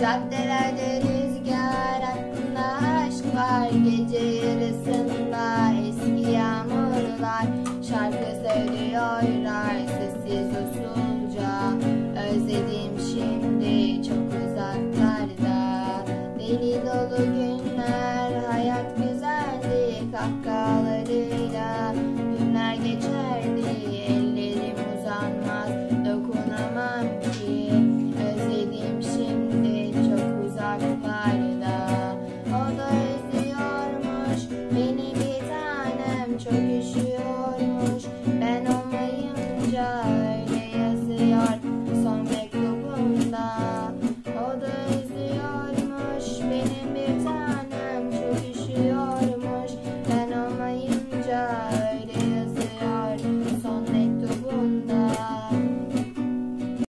Caddelerde rüzgar aklımda aşk var. Gece yarısında eski yağmurlar. Şarkı söylüyorlar sessiz usulca. Özledim şimdi çok uzaklarda. Deli dolu günler hayat güzeldi. Kahkahaları